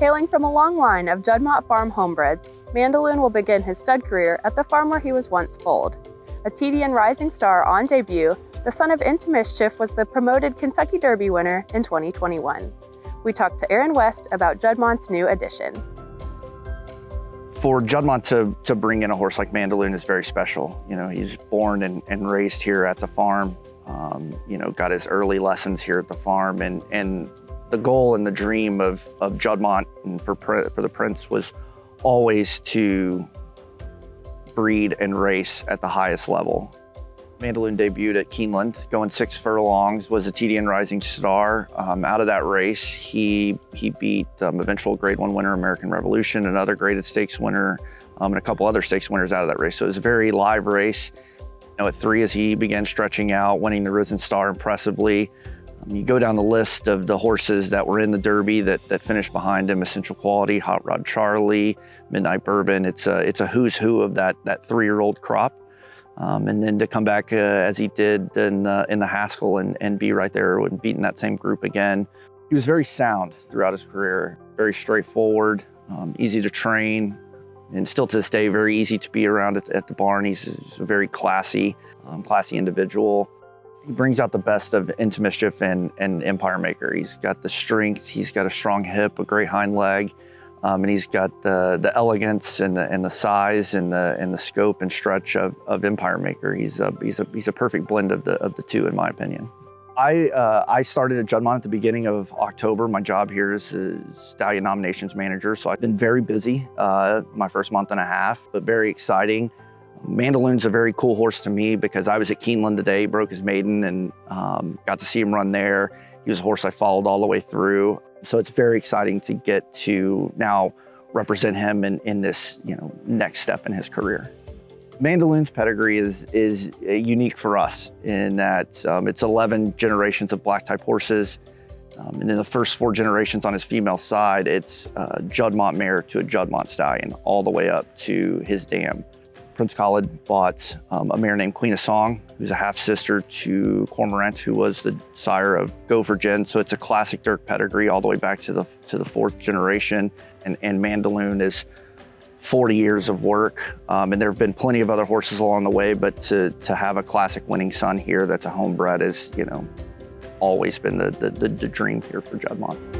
Hailing from a long line of Juddmonte Farm homebreds, Mandaloun will begin his stud career at the farm where he was once foaled. A TDN Rising Star on debut, the son of Into Mischief was the promoted Kentucky Derby winner in 2021. We talked to Aaron West about Juddmonte's new addition. For Juddmonte to, to bring in a horse like Mandaloun is very special. You know, he's born and, and raised here at the farm. Um, you know, got his early lessons here at the farm and, and the goal and the dream of, of Juddmonte and for, for the Prince was always to breed and race at the highest level. Mandaloun debuted at Keeneland, going six furlongs, was a TDN Rising Star. Um, out of that race, he he beat um, eventual Grade One winner American Revolution, another graded stakes winner, um, and a couple other stakes winners out of that race. So it was a very live race. You know, at three, as he began stretching out, winning the Risen Star impressively, you go down the list of the horses that were in the Derby that, that finished behind him, Essential Quality, Hot Rod Charlie, Midnight Bourbon. It's a, it's a who's who of that, that three-year-old crop. Um, and then to come back uh, as he did in the, in the Haskell and, and be right there and beating that same group again. He was very sound throughout his career, very straightforward, um, easy to train, and still to this day, very easy to be around at, at the barn. He's, he's, a very classy, um, classy individual. He brings out the best of Into Mischief and, and Empire Maker. He's got the strength, he's got a strong hip, a great hind leg, um, and he's got the, the elegance and the, and the size and the, and the scope and stretch of, of Empire Maker. He's a, he's, a, he's a perfect blend of the, of the two, in my opinion. I, uh, I started at Juddmonte at the beginning of October. My job here is Stallion Nominations Manager, so I've been very busy uh, my first month and a half, but very exciting. Mandaloun's a very cool horse to me because I was at Keeneland today, broke his maiden, and um, got to see him run there. He was a horse I followed all the way through. So it's very exciting to get to now represent him in, in this you know next step in his career. Mandaloun's pedigree is, is unique for us in that um, it's 11 generations of black type horses. Um, and in the first four generations on his female side, it's uh, Juddmonte mare to a Juddmonte stallion, all the way up to his dam. Prince Khalid bought um, a mare named Queen of Song, who's a half-sister to Cormorant, who was the sire of Go for Gin. So it's a classic dirt pedigree all the way back to the to the fourth generation. And, and Mandaloun is 40 years of work. Um, and there have been plenty of other horses along the way, but to, to have a classic winning son here that's a homebred is, you know, always been the, the, the, the dream here for Juddmonte.